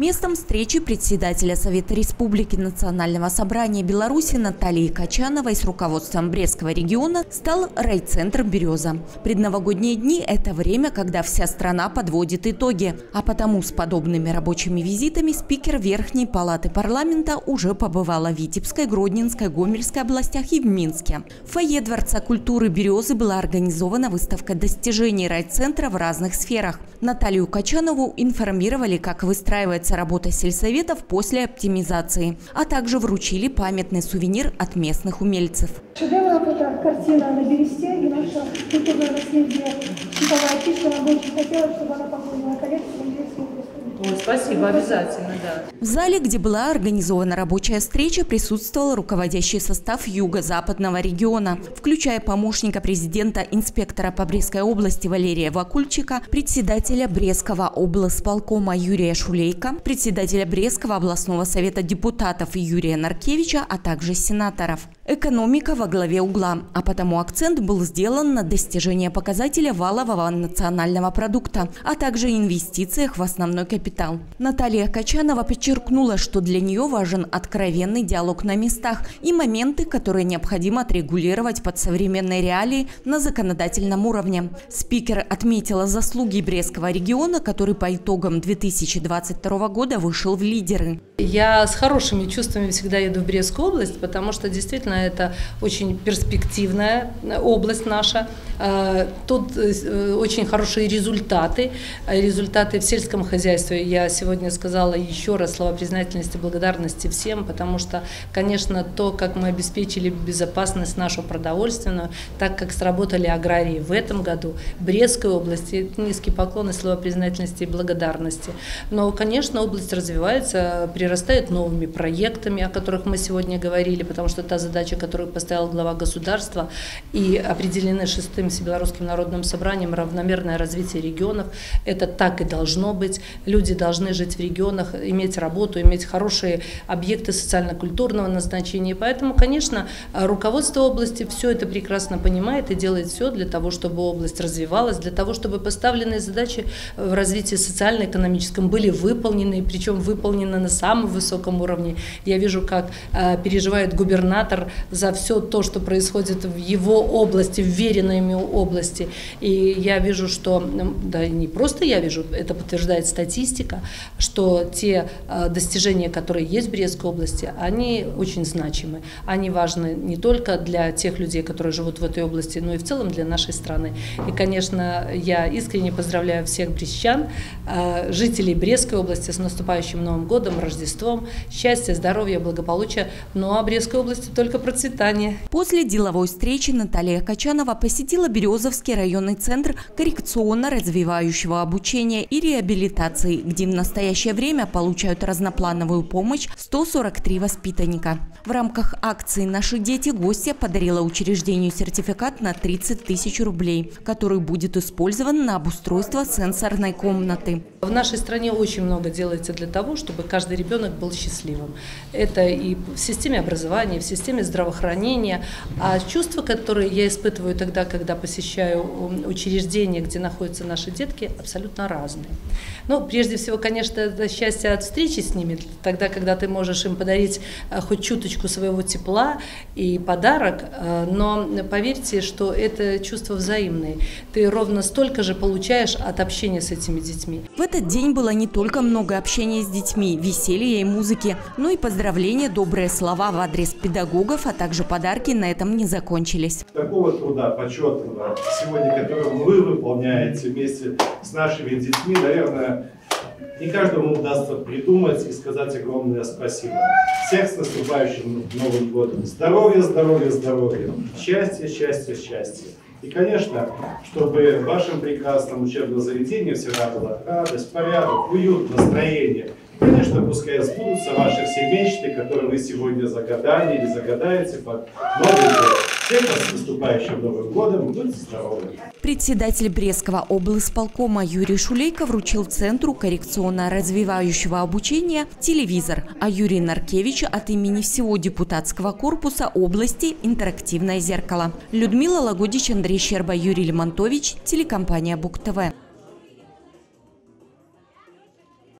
Местом встречи председателя Совета Республики Национального собрания Беларуси Натальи Качановой с руководством Брестского региона стал райцентр «Береза». Предновогодние дни – это время, когда вся страна подводит итоги. А потому с подобными рабочими визитами спикер Верхней палаты парламента уже побывала в Витебской, Гродненской, Гомельской областях и в Минске. В фойе Дворца культуры «Березы» была организована выставка достижений райцентра в разных сферах. Наталью Качанову информировали, как выстраивается работа сельсоветов после оптимизации, а также вручили памятный сувенир от местных умельцев. Шедевр это картина на бересте, и наша культурное наследие Николая Тишина нам очень хотелось, чтобы она пополнила коллекцию еврейского Ой, спасибо, обязательно, да. В зале, где была организована рабочая встреча, присутствовал руководящий состав Юго-Западного региона, включая помощника президента инспектора по Брестской области Валерия Вакульчика, председателя Брестского облсполкома Юрия Шулейка, председателя Брестского областного совета депутатов Юрия Наркевича, а также сенаторов. Экономика во главе угла, а потому акцент был сделан на достижение показателя валового национального продукта, а также инвестициях в основной капитал. Наталья Качанова подчеркнула, что для нее важен откровенный диалог на местах и моменты, которые необходимо отрегулировать под современные реалии на законодательном уровне. Спикер отметила заслуги Брестского региона, который по итогам 2022 года вышел в лидеры. Я с хорошими чувствами всегда еду в Брестскую область, потому что действительно это очень перспективная область наша. Э, тут э, очень хорошие результаты. Результаты в сельском хозяйстве. Я сегодня сказала еще раз слова признательности, благодарности всем, потому что, конечно, то, как мы обеспечили безопасность нашу продовольственную, так как сработали аграрии в этом году, Брестской области, низкий поклон и слова признательности и благодарности. Но, конечно, область развивается, прирастает новыми проектами, о которых мы сегодня говорили, потому что та задача, которую поставил глава государства и определены шестым Всебелорусским народным собранием равномерное развитие регионов, это так и должно быть. Люди должны жить в регионах, иметь работу, иметь хорошие объекты социально-культурного назначения. Поэтому, конечно, руководство области все это прекрасно понимает и делает все для того, чтобы область развивалась, для того, чтобы поставленные задачи в развитии социально-экономическом были выполнены, причем выполнены на самом высоком уровне. Я вижу, как э, переживает губернатор за все то, что происходит в его области, в веренной ему области. И я вижу, что, да не просто я вижу, это подтверждает статистика, что те э, достижения, которые есть в Брестской области, они очень значимы. Они важны не только для тех людей, которые живут в этой области, но и в целом для нашей страны. И, конечно, я искренне поздравляю всех брестчан, э, жителей Брестской области с наступающим Новым годом, Рождеством, счастья, здоровья, благополучия. Ну а Брестской области только процветание. После деловой встречи Наталья Качанова посетила Березовский районный центр коррекционно-развивающего обучения и реабилитации, где в настоящее время получают разноплановую помощь 143 воспитанника. В рамках акции «Наши дети» гостья подарила учреждению сертификат на 30 тысяч рублей, который будет использован на обустройство сенсорной комнаты. В нашей стране очень много делается для того, чтобы каждый ребенок был счастливым. Это и в системе образования, в системе здравоохранения. А чувства, которые я испытываю тогда, когда посещаю учреждения, где находятся наши детки, абсолютно разные. Ну, прежде всего, конечно, это счастье от встречи с ними, тогда, когда ты можешь им подарить э, хоть чуточку своего тепла и подарок, э, но поверьте, что это чувство взаимное. Ты ровно столько же получаешь от общения с этими детьми. В этот день было не только много общения с детьми, веселья и музыки, но и поздравления, добрые слова в адрес педагогов, а также подарки на этом не закончились. Такого труда почетного сегодня, который вы выполняете вместе с нашими детьми, наверное, не каждому удастся придумать и сказать огромное спасибо. Всех с наступающим Новым годом. Здоровья, здоровья, здоровья. Счастья, счастья, счастья. И, конечно, чтобы в вашем прекрасном учебном заведении всегда была радость, порядок, уют, настроение. Конечно, пускай сбудутся все мечты, которые вы сегодня загадали или загадаете под Новый год. Всех вас с наступающим Новым годом. Будьте здоровы. Председатель Брестского облсполкома Юрий Шулейко вручил Центру коррекционно-развивающего обучения телевизор, а Юрий Наркевич от имени всего депутатского корпуса области «Интерактивное зеркало». Людмила Лагодич, Андрей Щерба, Юрий Лемонтович, телекомпания «Бук-ТВ».